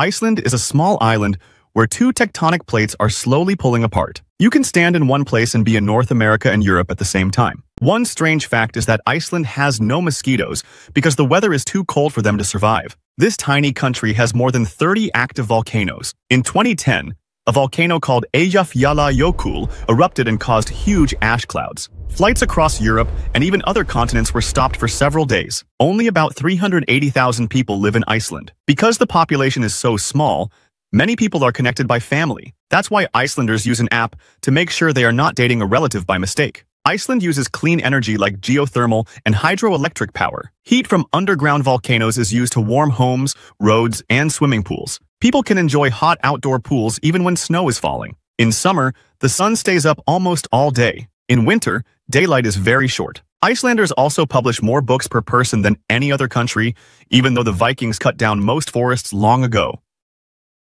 Iceland is a small island where two tectonic plates are slowly pulling apart. You can stand in one place and be in North America and Europe at the same time. One strange fact is that Iceland has no mosquitoes because the weather is too cold for them to survive. This tiny country has more than 30 active volcanoes. In 2010, a volcano called Eyjafjallajökull erupted and caused huge ash clouds. Flights across Europe and even other continents were stopped for several days. Only about 380,000 people live in Iceland. Because the population is so small, many people are connected by family. That's why Icelanders use an app to make sure they are not dating a relative by mistake. Iceland uses clean energy like geothermal and hydroelectric power. Heat from underground volcanoes is used to warm homes, roads, and swimming pools. People can enjoy hot outdoor pools even when snow is falling. In summer, the sun stays up almost all day. In winter, daylight is very short. Icelanders also publish more books per person than any other country, even though the Vikings cut down most forests long ago.